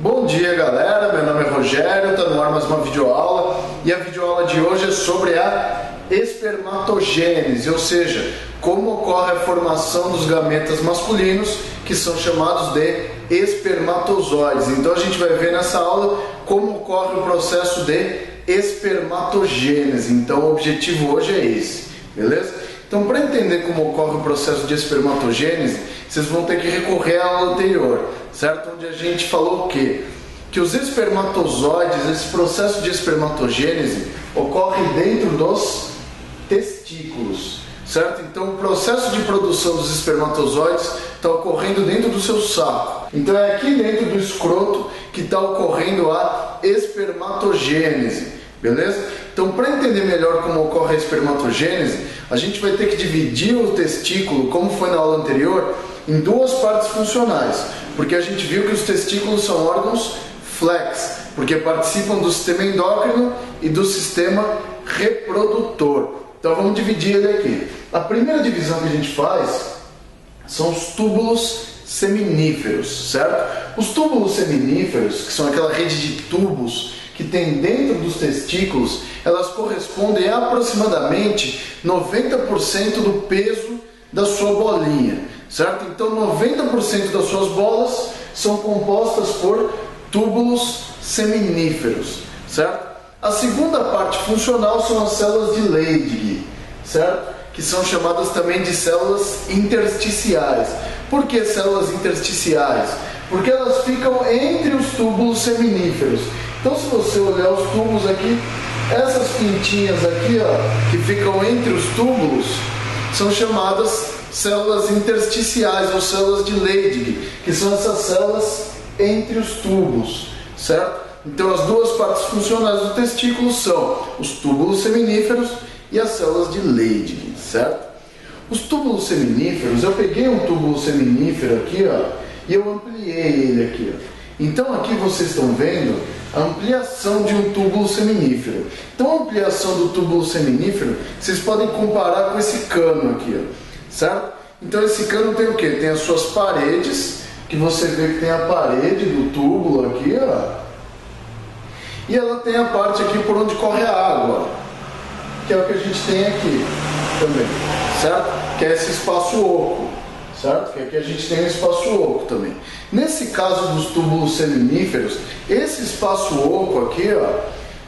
Bom dia galera, meu nome é Rogério, está no ar mais uma videoaula e a videoaula de hoje é sobre a espermatogênese, ou seja, como ocorre a formação dos gametas masculinos que são chamados de espermatozoides. Então a gente vai ver nessa aula como ocorre o processo de espermatogênese. Então o objetivo hoje é esse, beleza? Então para entender como ocorre o processo de espermatogênese, vocês vão ter que recorrer à aula anterior, certo? Onde a gente falou o quê? Que os espermatozoides, esse processo de espermatogênese ocorre dentro dos testículos, certo? Então o processo de produção dos espermatozoides está ocorrendo dentro do seu saco. Então é aqui dentro do escroto que está ocorrendo a espermatogênese, beleza? Então para entender melhor como ocorre a espermatogênese, a gente vai ter que dividir o testículo, como foi na aula anterior, em duas partes funcionais, porque a gente viu que os testículos são órgãos flex, porque participam do sistema endócrino e do sistema reprodutor. Então vamos dividir ele aqui. A primeira divisão que a gente faz são os túbulos seminíferos, certo? Os túbulos seminíferos, que são aquela rede de tubos que tem dentro dos testículos, elas correspondem a aproximadamente 90% do peso da sua bolinha, certo? Então 90% das suas bolas são compostas por túbulos seminíferos, certo? A segunda parte funcional são as células de Leydig, certo? Que são chamadas também de células intersticiais. Por que células intersticiais? Porque elas ficam entre os túbulos seminíferos. Então, se você olhar os túbulos aqui, essas pintinhas aqui, ó, que ficam entre os túbulos, são chamadas células intersticiais ou células de Leydig, que são essas células entre os tubos, certo? Então, as duas partes funcionais do testículo são os túbulos seminíferos e as células de Leydig, certo? Os túbulos seminíferos, eu peguei um túbulo seminífero aqui, ó, e eu ampliei ele aqui, ó. Então, aqui vocês estão vendo a ampliação de um túbulo seminífero. Então, a ampliação do túbulo seminífero, vocês podem comparar com esse cano aqui, ó, certo? Então, esse cano tem o que? Tem as suas paredes, que você vê que tem a parede do túbulo aqui, ó, e ela tem a parte aqui por onde corre a água, que é o que a gente tem aqui também, certo? Que é esse espaço oco, certo? Que aqui a gente tem um espaço oco também. Nesse caso dos túbulos seminíferos, esse espaço oco aqui, ó,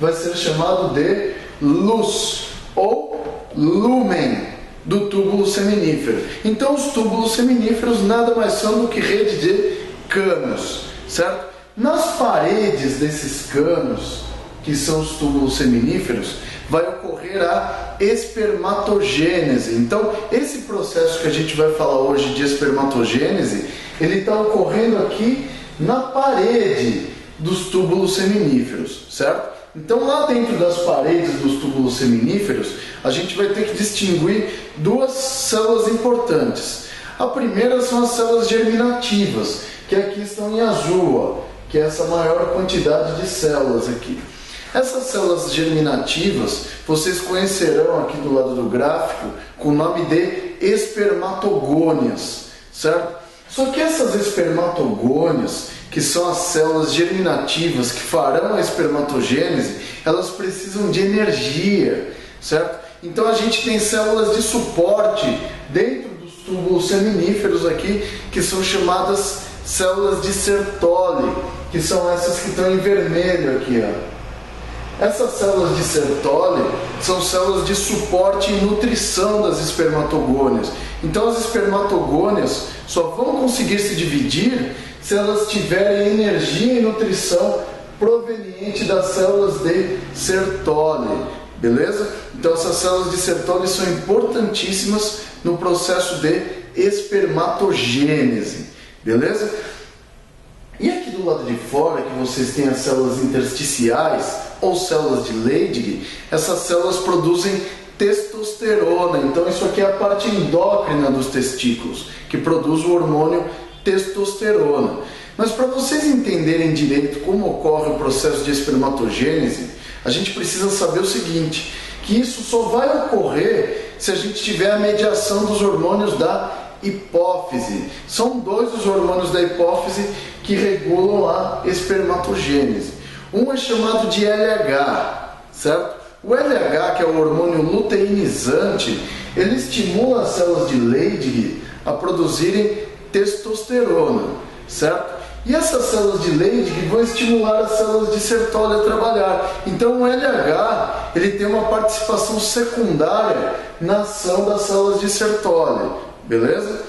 vai ser chamado de luz ou lumen do túbulo seminífero. Então, os túbulos seminíferos nada mais são do que rede de canos, certo? Nas paredes desses canos, que são os túbulos seminíferos, vai ocorrer a espermatogênese. Então, esse processo que a gente vai falar hoje de espermatogênese, ele está ocorrendo aqui na parede dos túbulos seminíferos, certo? Então, lá dentro das paredes dos túbulos seminíferos, a gente vai ter que distinguir duas células importantes. A primeira são as células germinativas, que aqui estão em azul, ó que é essa maior quantidade de células aqui. Essas células germinativas vocês conhecerão aqui do lado do gráfico com o nome de espermatogônias, certo? Só que essas espermatogônias, que são as células germinativas que farão a espermatogênese, elas precisam de energia, certo? Então a gente tem células de suporte dentro dos túbulos seminíferos aqui, que são chamadas células de Sertoli, que são essas que estão em vermelho aqui. Ó. Essas células de Sertoli são células de suporte e nutrição das espermatogônias. Então as espermatogônias só vão conseguir se dividir se elas tiverem energia e nutrição proveniente das células de Sertoli. Beleza? Então essas células de Sertoli são importantíssimas no processo de espermatogênese. Beleza? E aqui do lado de fora, que vocês têm as células intersticiais ou células de Leydig, essas células produzem testosterona. Então isso aqui é a parte endócrina dos testículos, que produz o hormônio testosterona. Mas para vocês entenderem direito como ocorre o processo de espermatogênese, a gente precisa saber o seguinte, que isso só vai ocorrer se a gente tiver a mediação dos hormônios da hipófise. São dois os hormônios da hipófise que regulam a espermatogênese. Um é chamado de LH, certo? O LH, que é o hormônio luteinizante, ele estimula as células de Leydig a produzirem testosterona, certo? E essas células de Leydig vão estimular as células de Sertoli a trabalhar. Então o LH ele tem uma participação secundária na ação das células de Sertoli, beleza?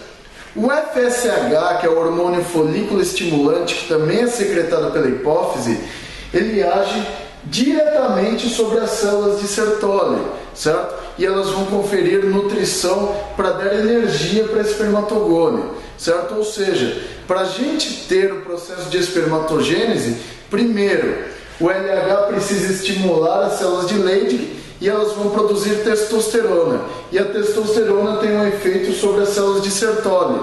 O FSH, que é o hormônio folículo estimulante, que também é secretado pela hipófise, ele age diretamente sobre as células de Sertoli, certo? E elas vão conferir nutrição para dar energia para a espermatogônio, certo? Ou seja, para a gente ter o processo de espermatogênese, primeiro, o LH precisa estimular as células de Leydig e elas vão produzir testosterona. E a testosterona tem um efeito sobre as células de Sertoli.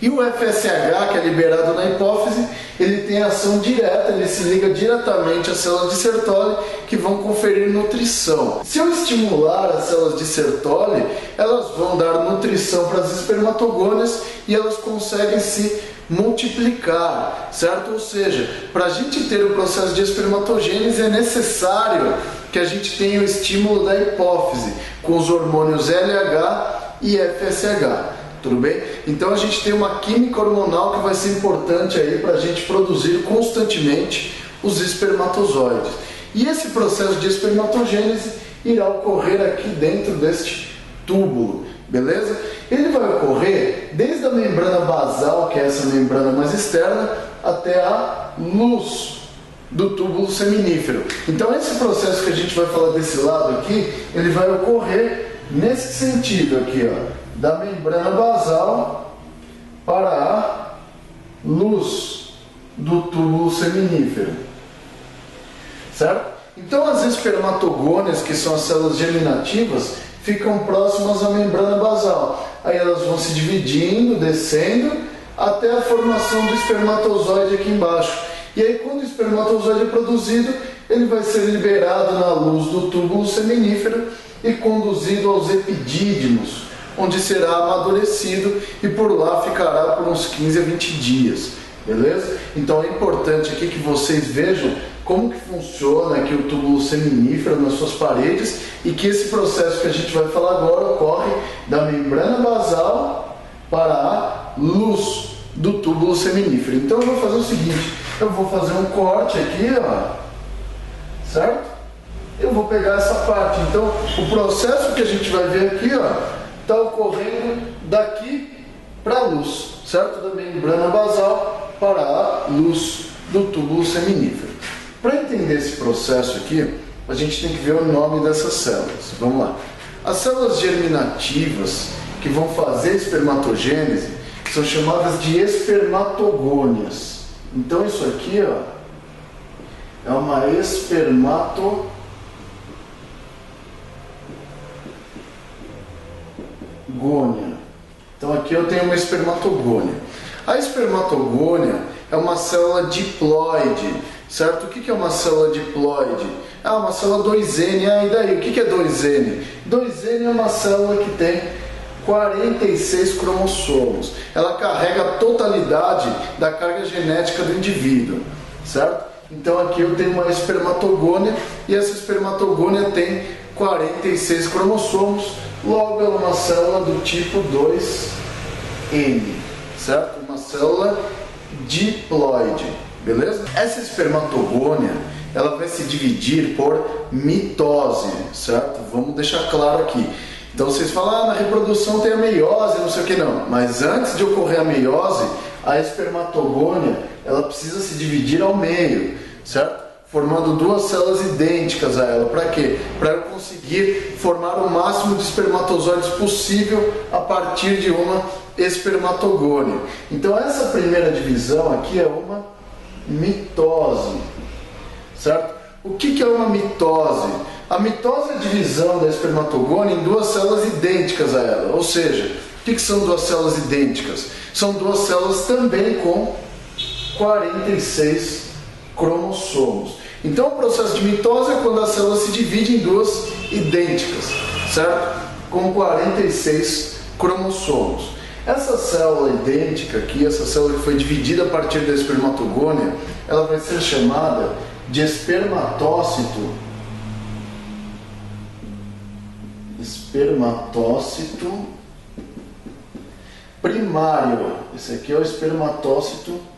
E o FSH, que é liberado na hipófise, ele tem ação direta, ele se liga diretamente às células de Sertoli que vão conferir nutrição. Se eu estimular as células de Sertoli, elas vão dar nutrição para as espermatogônias e elas conseguem se multiplicar, certo? Ou seja, para a gente ter o processo de espermatogênese é necessário que a gente tenha o estímulo da hipófise com os hormônios LH e FSH. Tudo bem? Então a gente tem uma química hormonal que vai ser importante aí para a gente produzir constantemente os espermatozoides. E esse processo de espermatogênese irá ocorrer aqui dentro deste túbulo, beleza? Ele vai ocorrer desde a membrana basal, que é essa membrana mais externa, até a luz do túbulo seminífero. Então esse processo que a gente vai falar desse lado aqui, ele vai ocorrer nesse sentido aqui, ó da membrana basal para a luz do túbulo seminífero. Certo? Então as espermatogônias, que são as células germinativas, ficam próximas à membrana basal. Aí elas vão se dividindo, descendo, até a formação do espermatozoide aqui embaixo. E aí quando o espermatozoide é produzido, ele vai ser liberado na luz do túbulo seminífero e conduzido aos epidídimos, onde será amadurecido e por lá ficará por uns 15 a 20 dias. Beleza? Então é importante aqui que vocês vejam como que funciona aqui o túbulo seminífero nas suas paredes e que esse processo que a gente vai falar agora ocorre da membrana basal para a luz do túbulo seminífero. Então eu vou fazer o seguinte, eu vou fazer um corte aqui, ó, certo? Eu vou pegar essa parte. Então o processo que a gente vai ver aqui, ó, está ocorrendo daqui para a luz, certo? Da membrana basal para a luz do túbulo seminífero. Para entender esse processo aqui, a gente tem que ver o nome dessas células. Vamos lá. As células germinativas que vão fazer espermatogênese são chamadas de espermatogônias. Então isso aqui ó, é uma espermatogônia espermatogônia. Então aqui eu tenho uma espermatogônia. A espermatogônia é uma célula diploide, certo? O que é uma célula diploide? Ah, uma célula 2N. Ah, e daí? O que é 2N? 2N é uma célula que tem 46 cromossomos. Ela carrega a totalidade da carga genética do indivíduo, certo? Então aqui eu tenho uma espermatogônia e essa espermatogônia tem 46 cromossomos Logo, é uma célula do tipo 2N, certo? Uma célula diploide, beleza? Essa espermatogônia, ela vai se dividir por mitose, certo? Vamos deixar claro aqui. Então vocês falam, ah, na reprodução tem a meiose, não sei o que não. Mas antes de ocorrer a meiose, a espermatogônia, ela precisa se dividir ao meio, certo? Formando duas células idênticas a ela. Para quê? Para eu conseguir formar o máximo de espermatozoides possível a partir de uma espermatogônia. Então essa primeira divisão aqui é uma mitose, certo? O que, é uma mitose? A mitose é a divisão da espermatogônia em duas células idênticas a ela. Ou seja, o que são duas células idênticas? São duas células também com 46 cromossomos. Então, o processo de mitose é quando a célula se divide em duas idênticas, certo? Com 46 cromossomos. Essa célula idêntica aqui, essa célula que foi dividida a partir da espermatogônia, ela vai ser chamada de espermatócito. Espermatócito primário. Esse aqui é o espermatócito primário.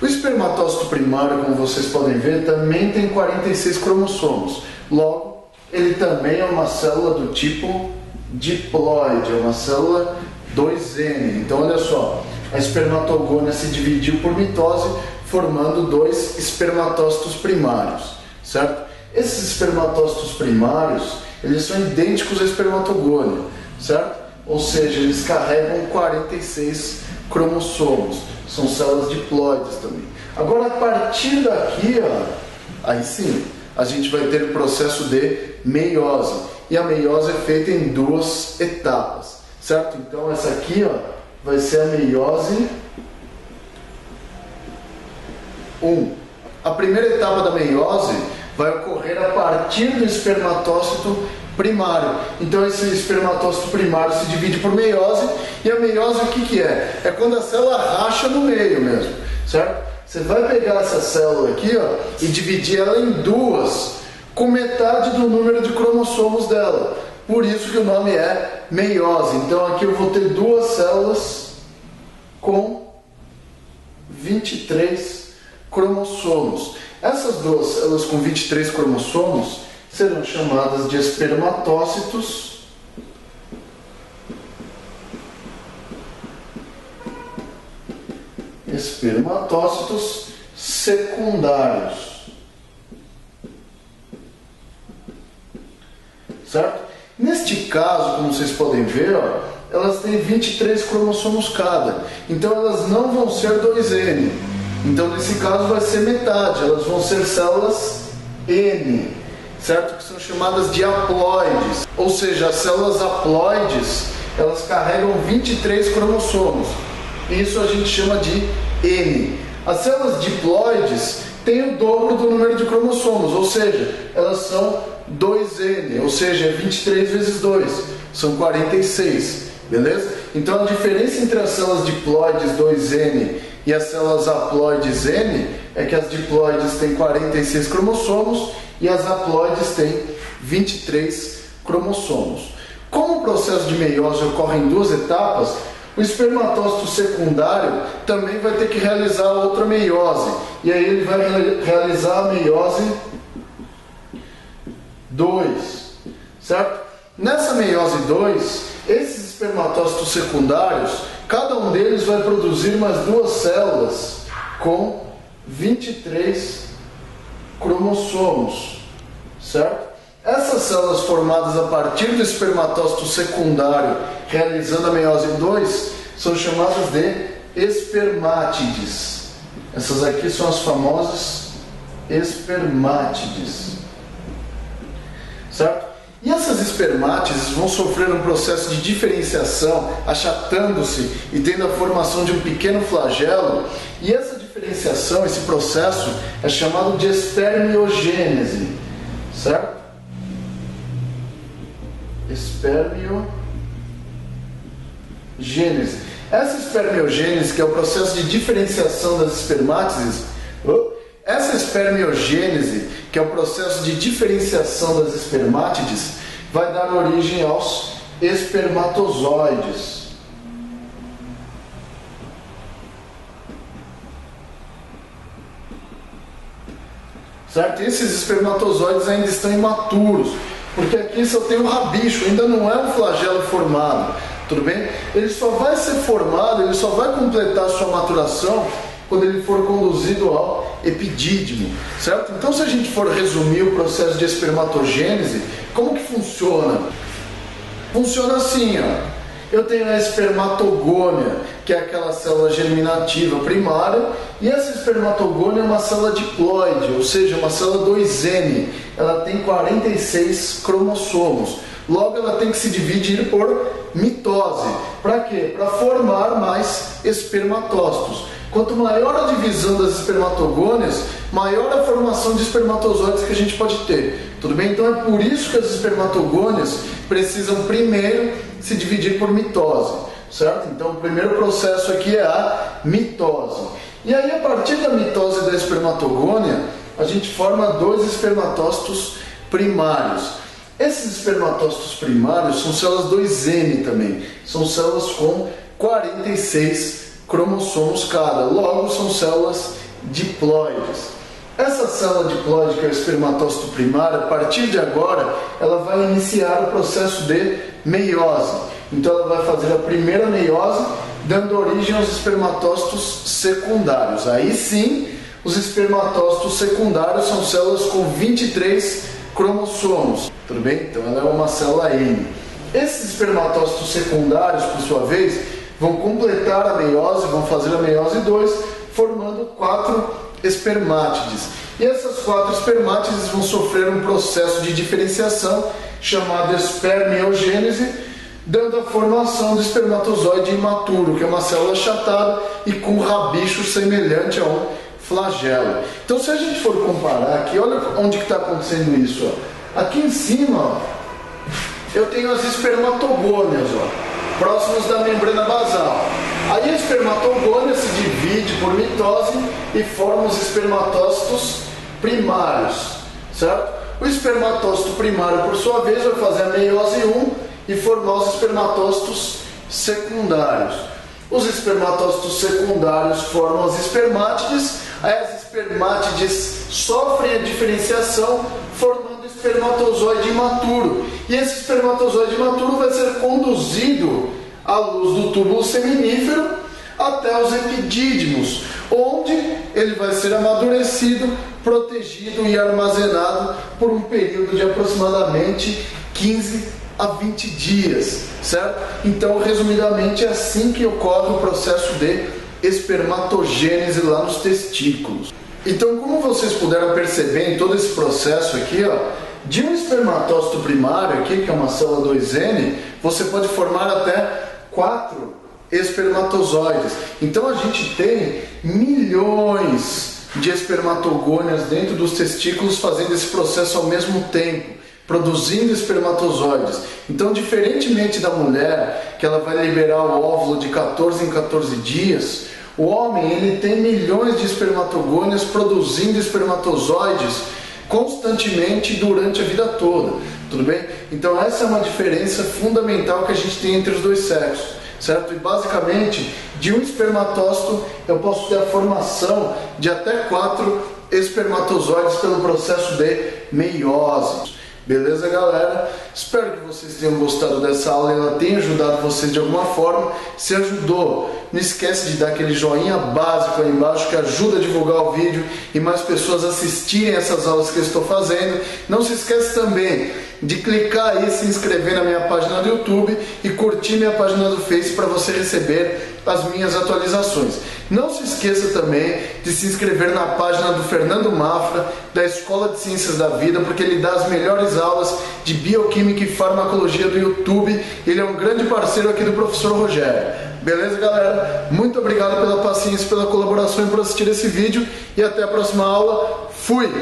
O espermatócito primário, como vocês podem ver, também tem 46 cromossomos. Logo, ele também é uma célula do tipo diploide, é uma célula 2N. Então, olha só, a espermatogônia se dividiu por mitose, formando dois espermatócitos primários, certo? Esses espermatócitos primários, eles são idênticos à espermatogônia, certo? Ou seja, eles carregam 46 cromossomos são células diploides também. Agora, a partir daqui, ó, aí sim, a gente vai ter o processo de meiose. E a meiose é feita em duas etapas, certo? Então, essa aqui ó, vai ser a meiose 1. A primeira etapa da meiose vai ocorrer a partir do espermatócito primário. Então esse espermatócito primário se divide por meiose e a meiose o que, que é? É quando a célula racha no meio mesmo, certo? Você vai pegar essa célula aqui ó, e dividir ela em duas, com metade do número de cromossomos dela. Por isso que o nome é meiose. Então aqui eu vou ter duas células com 23 cromossomos. Essas duas células com 23 cromossomos serão chamadas de espermatócitos espermatócitos secundários. Certo? Neste caso, como vocês podem ver, ó, elas têm 23 cromossomos cada. Então elas não vão ser 2N. Então nesse caso vai ser metade, elas vão ser células N certo? Que são chamadas de haploides. Ou seja, as células haploides, elas carregam 23 cromossomos. Isso a gente chama de N. As células diploides têm o dobro do número de cromossomos, ou seja, elas são 2N, ou seja, é 23 vezes 2, são 46, beleza? Então a diferença entre as células diploides 2N e as células haploides N é que as diploides têm 46 cromossomos e as haploides têm 23 cromossomos. Como o processo de meiose ocorre em duas etapas, o espermatócito secundário também vai ter que realizar outra meiose. E aí ele vai realizar a meiose 2. Certo? Nessa meiose 2, esses espermatócitos secundários, cada um deles vai produzir mais duas células com 23 cromossomos, certo? Essas células formadas a partir do espermatócito secundário, realizando a meiose 2, são chamadas de espermátides. Essas aqui são as famosas espermátides. Certo? E essas espermátides vão sofrer um processo de diferenciação, achatando-se e tendo a formação de um pequeno flagelo, e essa diferenciação, esse processo, é chamado de espermiogênese, certo? Espermiogênese. Essa espermiogênese, que é o processo de diferenciação das espermátides, essa espermiogênese, que é o processo de diferenciação das espermátides, vai dar origem aos espermatozoides. Certo? Esses espermatozoides ainda estão imaturos, porque aqui só tem um rabicho, ainda não é um flagelo formado, tudo bem? Ele só vai ser formado, ele só vai completar sua maturação quando ele for conduzido ao epidídimo, certo? Então, se a gente for resumir o processo de espermatogênese, como que funciona? Funciona assim, ó eu tenho a espermatogônia, que é aquela célula germinativa primária, e essa espermatogônia é uma célula diploide, ou seja, uma célula 2N. Ela tem 46 cromossomos. Logo, ela tem que se dividir por mitose. Para quê? Para formar mais espermatócitos. Quanto maior a divisão das espermatogônias, maior a formação de espermatozoides que a gente pode ter. Tudo bem? Então é por isso que as espermatogônias precisam primeiro se dividir por mitose, certo? Então o primeiro processo aqui é a mitose. E aí a partir da mitose da espermatogônia, a gente forma dois espermatócitos primários. Esses espermatócitos primários são células 2N também, são células com 46 cromossomos cada, logo são células diploides. Essa célula diploide, que é o espermatócito primário, a partir de agora, ela vai iniciar o processo de meiose. Então ela vai fazer a primeira meiose, dando origem aos espermatócitos secundários. Aí sim, os espermatócitos secundários são células com 23 cromossomos. Tudo bem? Então ela é uma célula N. Esses espermatócitos secundários, por sua vez, vão completar a meiose, vão fazer a meiose 2, formando quatro espermátides. E essas quatro espermátides vão sofrer um processo de diferenciação chamado espermiogênese, dando a formação do espermatozoide imaturo, que é uma célula achatada e com rabicho semelhante a um flagelo. Então, se a gente for comparar aqui, olha onde está acontecendo isso. Ó. Aqui em cima, ó, eu tenho as espermatogônias, ó, próximos da membrana basal. Aí a espermatogônia se divide por mitose e forma os espermatócitos primários, certo? O espermatócito primário, por sua vez, vai fazer a meiose 1 e formar os espermatócitos secundários. Os espermatócitos secundários formam as espermátides, aí as espermátides sofrem a diferenciação, formando espermatozoide imaturo. E esse espermatozoide imaturo vai ser conduzido à luz do túbulo seminífero até os epidídimos, onde ele vai ser amadurecido, protegido e armazenado por um período de aproximadamente 15 a 20 dias, certo? Então, resumidamente, é assim que ocorre o processo de espermatogênese lá nos testículos. Então, como vocês puderam perceber em todo esse processo aqui, ó, de um espermatócito primário aqui, que é uma célula 2N, você pode formar até quatro espermatozoides. Então a gente tem milhões de espermatogônias dentro dos testículos fazendo esse processo ao mesmo tempo, produzindo espermatozoides. Então, diferentemente da mulher, que ela vai liberar o óvulo de 14 em 14 dias, o homem ele tem milhões de espermatogônias produzindo espermatozoides constantemente durante a vida toda. Tudo bem? Então essa é uma diferença fundamental que a gente tem entre os dois sexos certo? E basicamente, de um espermatócito eu posso ter a formação de até quatro espermatozoides pelo processo de meiose. Beleza, galera? Espero que vocês tenham gostado dessa aula ela tenha ajudado vocês de alguma forma. Se ajudou, não esquece de dar aquele joinha básico aí embaixo que ajuda a divulgar o vídeo e mais pessoas assistirem essas aulas que eu estou fazendo. Não se esquece também de clicar aí, se inscrever na minha página do YouTube e curtir minha página do Face para você receber as minhas atualizações. Não se esqueça também de se inscrever na página do Fernando Mafra, da Escola de Ciências da Vida, porque ele dá as melhores aulas de bioquímica e farmacologia do YouTube. Ele é um grande parceiro aqui do professor Rogério. Beleza, galera? Muito obrigado pela paciência, pela colaboração e por assistir esse vídeo. E até a próxima aula. Fui!